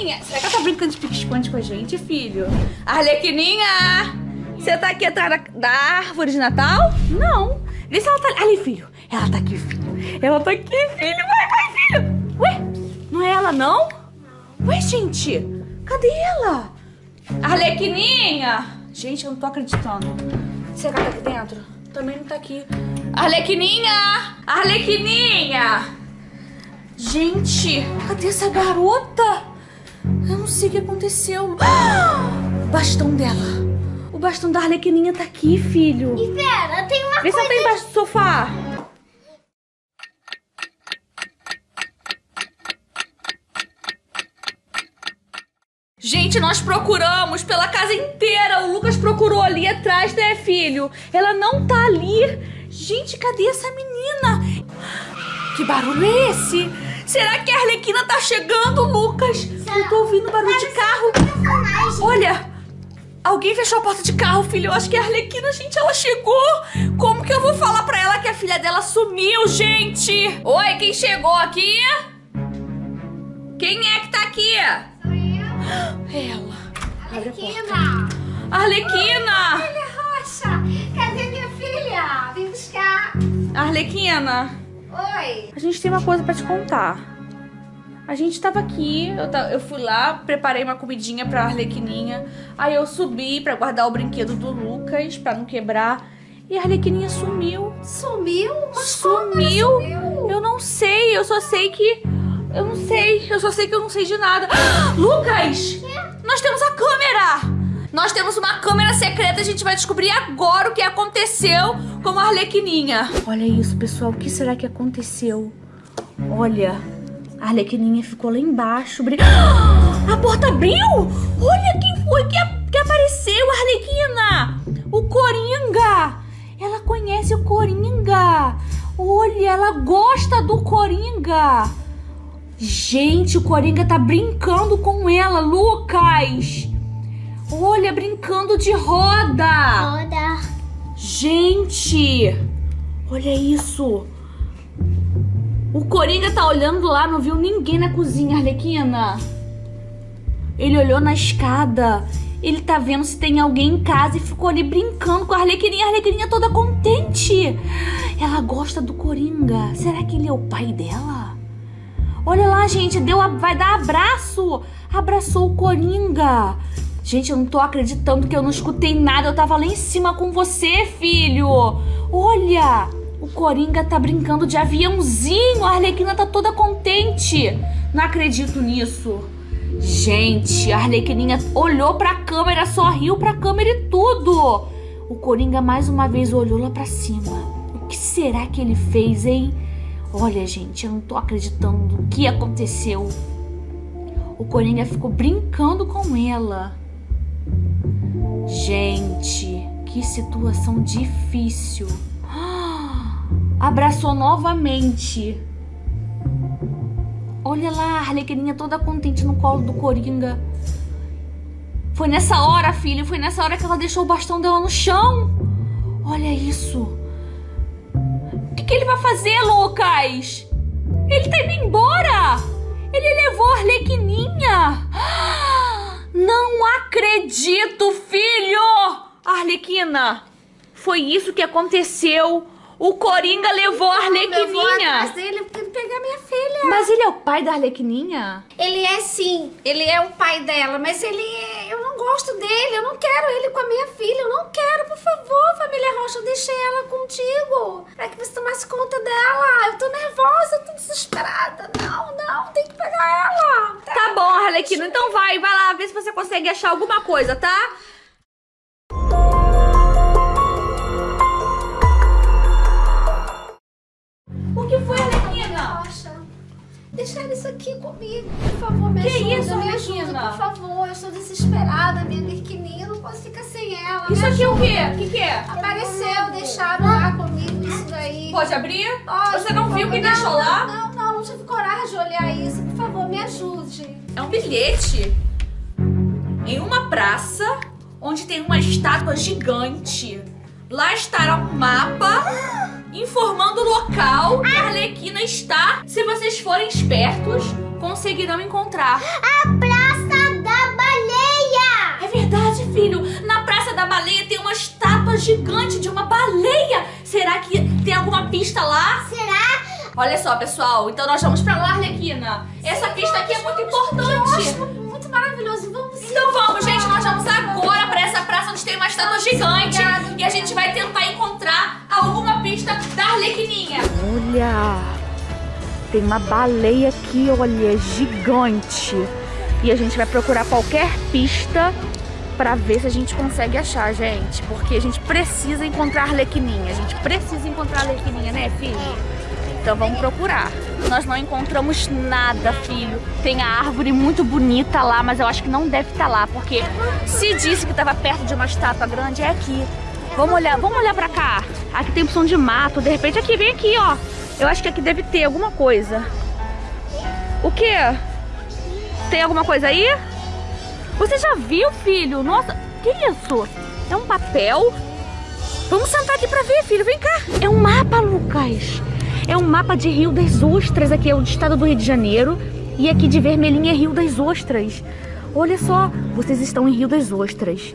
Arlequininha? Será que ela tá brincando de pique-esconde com a gente, filho? Arlequininha! Você tá aqui atrás da, da árvore de Natal? Não. Vê se ela tá ali. Filho. Ela tá aqui, filho. Ela tá aqui, filho. Vai, vai, filho. Ué, não é ela, não? Ué, gente, cadê ela? Arlequininha! Gente, eu não tô acreditando. Será que ela tá aqui dentro? Também não tá aqui. Arlequininha! Arlequininha! Gente, cadê essa garota? Eu não sei o que aconteceu. Ah! O bastão dela. O bastão da Arlequininha tá aqui, filho. Espera, tem uma Vê se ela tá embaixo do sofá. Gente, nós procuramos pela casa inteira. O Lucas procurou ali atrás, né, filho? Ela não tá ali. Gente, cadê essa menina? Que barulho é esse? Será que a Arlequina tá chegando, Lucas? Eu tô ouvindo barulho de carro. Olha, alguém fechou a porta de carro, filho. Eu acho que é a Arlequina, gente, ela chegou. Como que eu vou falar pra ela que a filha dela sumiu, gente? Oi, quem chegou aqui? Quem é que tá aqui? Sou eu, Ela. Arlequina. Arlequina! Filha Rocha, cadê minha filha? Vem buscar. Arlequina, Oi. a gente tem uma coisa pra te contar. A gente tava aqui, eu, ta- eu fui lá, preparei uma comidinha pra Arlequininha. Aí eu subi pra guardar o brinquedo do Lucas, pra não quebrar. E a Arlequininha sumiu. Sumiu? Mas Sumiu? sumiu? Eu não sei, eu só sei que. Eu não sei, eu só sei que eu não sei de nada. Ah, Lucas! Nós temos a câmera! Nós temos uma câmera secreta, a gente vai descobrir agora o que aconteceu com a Arlequininha. Olha isso, pessoal, o que será que aconteceu? Olha, a Arlequininha ficou lá embaixo. Brin... Ah, A porta abriu! Olha quem foi que, a- que apareceu, Arlequina! O Coringa! Ela conhece o Coringa! Olha, ela gosta do Coringa! Gente, o Coringa tá brincando com ela, Lucas! Olha, brincando de roda! Roda. Gente! Olha isso! O Coringa tá olhando lá, não viu ninguém na cozinha, Arlequina. Ele olhou na escada. Ele tá vendo se tem alguém em casa e ficou ali brincando com a Arlequininha. A Arlequininha toda contente. Ela gosta do Coringa. Será que ele é o pai dela? Olha lá, gente, deu a- vai dar abraço. Abraçou o Coringa. Gente, eu não tô acreditando que eu não escutei nada. Eu tava lá em cima com você, filho. Olha, o Coringa tá brincando de aviãozinho. A Arlequina tá toda contente. Não acredito nisso. Gente, a Arlequininha olhou pra câmera, sorriu pra câmera e tudo. O Coringa mais uma vez olhou lá pra cima. O que será que ele fez, hein? Olha, gente, eu não tô acreditando no que aconteceu. O Coringa ficou brincando com ela. Gente, que situação difícil. Abraçou novamente. Olha lá, a Arlequininha toda contente no colo do Coringa. Foi nessa hora, filho, foi nessa hora que ela deixou o bastão dela no chão. Olha isso. O que, que ele vai fazer, Lucas? Ele tá indo embora! Ele levou a Arlequininha! Não acredito, filho! Arlequina, foi isso que aconteceu. O Coringa levou a Arlequininha. atrás dele ele pegar minha filha. Mas ele é o pai da Arlequininha? Ele é sim, ele é o pai dela, mas ele é... Eu não gosto dele, eu não quero ele com a minha filha, eu não quero, por favor, família Rocha, eu deixei ela contigo, pra que você tomasse conta dela. Eu tô nervosa, eu tô desesperada. Não, não, tem que pegar ela. Tá bom, Arlequina, então vai, vai lá, vê se você consegue achar alguma coisa, tá? É um bilhete em uma praça onde tem uma estátua gigante. Lá estará um mapa informando o local que a Arlequina está. Se vocês forem espertos, conseguirão encontrar. A Praça da Baleia! É verdade, filho. Na Praça da Baleia tem uma estátua gigante de uma baleia. Será que tem alguma pista lá? Será? Olha só, pessoal. Então nós vamos pra lá, Arlequina. Essa pista uma estátua gigante. E a gente vai tentar encontrar alguma pista da Arlequininha. Olha, tem uma baleia aqui, olha, gigante. E a gente vai procurar qualquer pista pra ver se a gente consegue achar, gente. Porque a gente precisa encontrar a Arlequininha. A gente precisa encontrar a Arlequininha, né, filho? Então vamos procurar. Nós não encontramos nada, filho. Tem a árvore muito bonita lá, mas eu acho que não deve estar lá, porque se disse que estava perto de uma estátua grande, é aqui. Vamos olhar, vamos olhar pra cá. Aqui tem opção de mato, de repente aqui, vem aqui, ó. Eu acho que aqui deve ter alguma coisa. O quê? Tem alguma coisa aí? Você já viu, filho? Nossa, que isso? É um papel? Vamos sentar aqui pra ver, filho. Vem cá. É um mapa, Lucas. É um mapa de Rio das Ostras. Aqui é o estado do Rio de Janeiro. E aqui de vermelhinho é Rio das Ostras. Olha só, vocês estão em Rio das Ostras.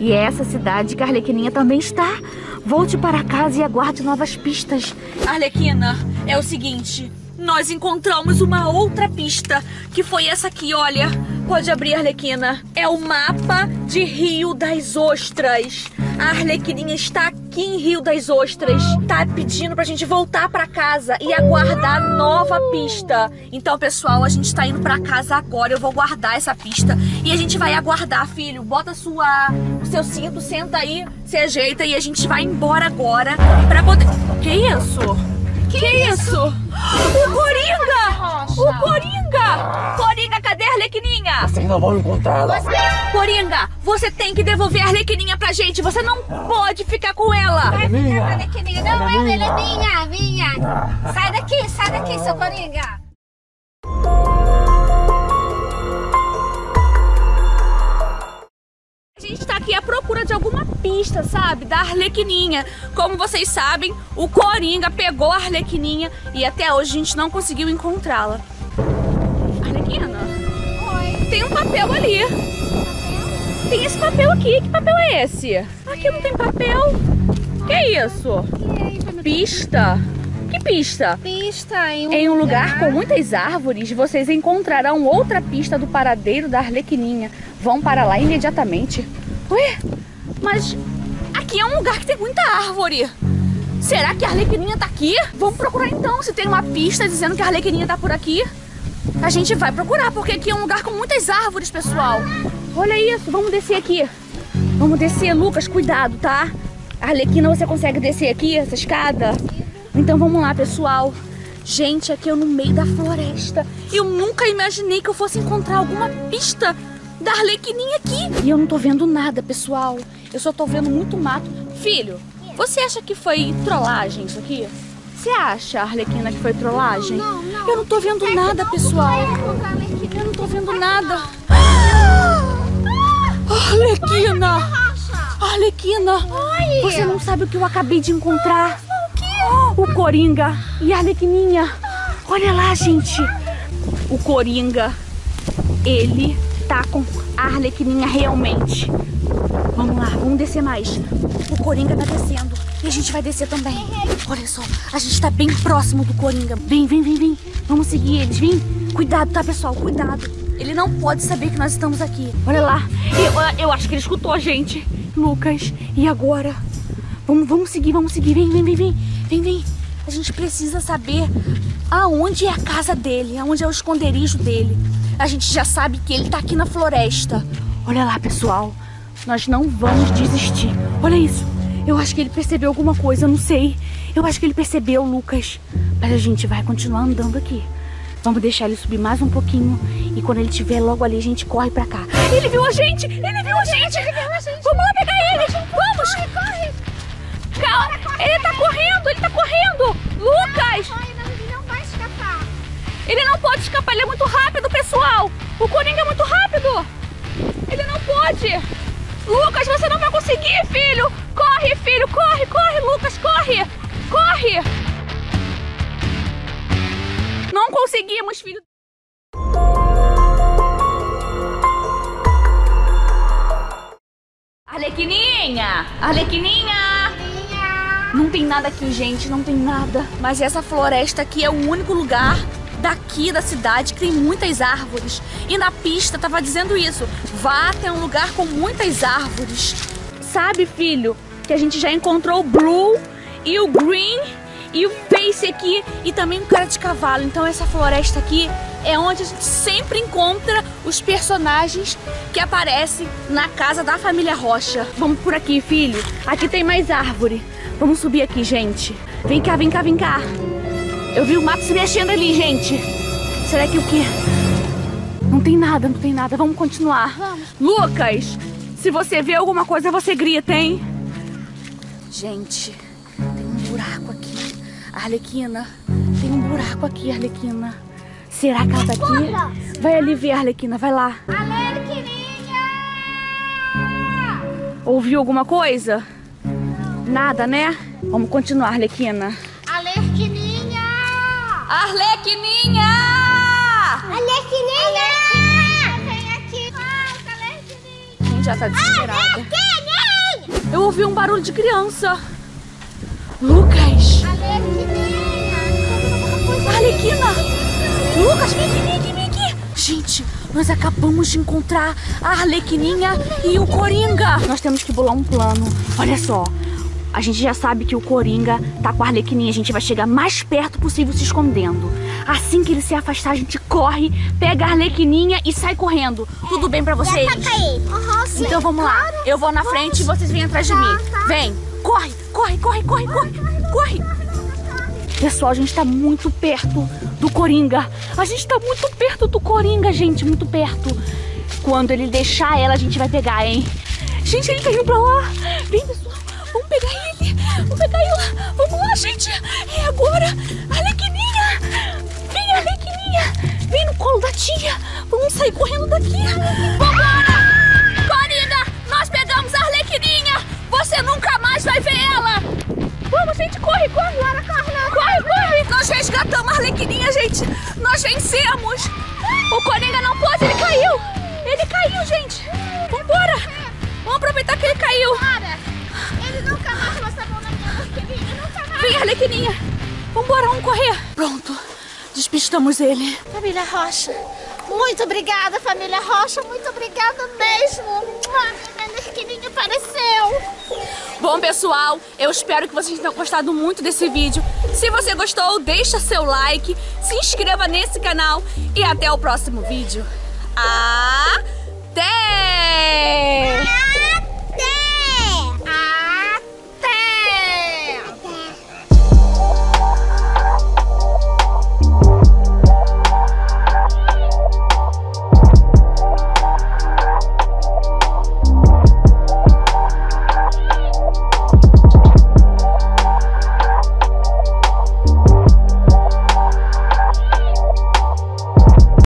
E é essa cidade que a Arlequininha também está. Volte para casa e aguarde novas pistas. Arlequina, é o seguinte. Nós encontramos uma outra pista, que foi essa aqui, olha. Pode abrir, Arlequina. É o mapa de Rio das Ostras. A Arlequininha está aqui em Rio das Ostras. Tá pedindo pra gente voltar pra casa e aguardar a nova pista. Então, pessoal, a gente tá indo pra casa agora. Eu vou guardar essa pista. E a gente vai aguardar, filho. Bota sua, o seu cinto, senta aí, se ajeita e a gente vai embora agora pra poder... Que isso? Que, isso? O Coringa! O Coringa! Coringa, cadê a Arlequininha? Vocês não vão encontrá-la. Coringa, você tem que devolver a Arlequininha pra gente. Você não pode ficar com ela. É minha. Arlequininha. Não, Ela é é, minha. ela é minha, minha. Sai daqui, sai daqui, seu Coringa. A gente tá aqui à procura de alguma pista, sabe? Da Arlequininha. Como vocês sabem, o Coringa pegou a Arlequininha e até hoje a gente não conseguiu encontrá-la. Arlequina? Oi. Tem um papel ali. Tem esse papel aqui. Que papel é esse? Aqui não tem papel. Que é isso? Pista? Que pista? pista em um, Em um lugar com muitas árvores, vocês encontrarão outra pista do paradeiro da Arlequininha. Vão para lá imediatamente. Ué, mas aqui é um lugar que tem muita árvore. Será que a Arlequininha tá aqui? Vamos procurar então. Se tem uma pista dizendo que a Arlequininha tá por aqui, a gente vai procurar, porque aqui é um lugar com muitas árvores, pessoal. Olha isso, vamos descer aqui. Vamos descer, Lucas, cuidado, tá? Arlequina, você consegue descer aqui, essa escada? Então vamos lá, pessoal. Gente, aqui eu no meio da floresta. Eu nunca imaginei que eu fosse encontrar alguma pista da Arlequininha aqui. E eu não tô vendo nada, pessoal. Eu só tô vendo muito mato. Filho, você acha que foi trollagem isso aqui? Você acha, Arlequina, que foi trollagem? Não, não. Eu não tô vendo nada, pessoal. Arlequina. Eu não tô vendo nada. Arlequina! Arlequina! Você não sabe o que eu acabei de encontrar? O quê? O Coringa e a Arlequininha. Olha lá, gente. O Coringa, ele tá com a Arlequininha realmente. Vamos lá, vamos descer mais. O Coringa tá descendo. E a gente vai descer também. Olha só, a gente tá bem próximo do Coringa. Vem, vem, vem, vem. Vamos seguir eles, vem. Cuidado, tá, pessoal? Cuidado. Ele não pode saber que nós estamos aqui. Olha lá. Eu, eu acho que ele escutou a gente. Lucas, e agora? Vamos, vamos seguir, vamos seguir. Vem, vem, vem, vem. Vem, vem. A gente precisa saber aonde é a casa dele, aonde é o esconderijo dele. A gente já sabe que ele tá aqui na floresta. Olha lá, pessoal. Nós não vamos desistir. Olha isso. Eu acho que ele percebeu alguma coisa, eu não sei. Eu acho que ele percebeu, Lucas. Mas a gente vai continuar andando aqui. Vamos deixar ele subir mais um pouquinho. E quando ele estiver logo ali, a gente corre pra cá. Ele viu a gente! Ele viu a gente! Ele viu a gente! Vamos lá pegar ele! Vamos! Corre, corre! Calma! Ele tá correndo! Ele tá correndo! Lucas! Ele não vai escapar. Ele não pode escapar, ele é muito rápido, pessoal! O Coringa é muito rápido! Ele não pode! Lucas, você não vai conseguir, filho! Corre, filho, corre, corre, Lucas, corre! Corre! Não conseguimos, filho. Arlequininha! Arlequininha! Não tem nada aqui, gente, não tem nada. Mas essa floresta aqui é o único lugar daqui da cidade que tem muitas árvores. E na pista tava dizendo isso. Vá até um lugar com muitas árvores. Sabe, filho, que a gente já encontrou o Blue e o Green e o Face aqui e também o cara de cavalo. Então essa floresta aqui é onde a gente sempre encontra os personagens que aparecem na casa da família Rocha. Vamos por aqui, filho. Aqui tem mais árvore. Vamos subir aqui, gente. Vem cá, vem cá, vem cá. Eu vi o mato se mexendo ali, gente. Será que o quê? Não tem nada, não tem nada. Vamos continuar. Vamos. Lucas, se você vê alguma coisa, você grita, hein? Gente, tem um buraco aqui. Arlequina, tem um buraco aqui, Arlequina. Será que ela tá aqui? Vai ali ver, Arlequina, vai lá. Alerquininha! Ouviu alguma coisa? Nada, né? Vamos continuar, Arlequina. Alerquininha! Arlequininha! Arlequininha! Vem aqui! A gente já tá desesperada. Arlequininha! Eu ouvi um barulho de criança. Lucas! Arlequina! Lucas, vem aqui, vem aqui, vem aqui! Gente, nós acabamos de encontrar a Arlequininha e o Coringa! Nós temos que bolar um plano. Olha só, a gente já sabe que o Coringa tá com a Arlequininha. A gente vai chegar mais perto possível se escondendo. Assim que ele se afastar, a gente corre, pega a Arlequininha e sai correndo. Tudo bem pra vocês? Ataca ele. Aham, sim. Então vamos lá. Eu vou na frente e vocês vêm atrás de mim. Vem. Corre, corre, corre, corre, corre. Corre. Pessoal, a gente tá muito perto do Coringa. A gente tá muito perto do Coringa, gente. Muito perto. Quando ele deixar ela, a gente vai pegar, hein? Gente, ele tá indo pra lá. Vem, pessoal. Vamos pegar ele. Vamos pegar ela. Vamos lá, gente. É agora. Arlequininha. Vambora, vamos correr. Pronto. Despistamos ele. Família Rocha, muito obrigada, família Rocha, muito obrigada mesmo! Minha Alerquininha apareceu! Bom, pessoal, eu espero que vocês tenham gostado muito desse vídeo. Se você gostou, deixa seu like, se inscreva nesse canal e até o próximo vídeo. Ah!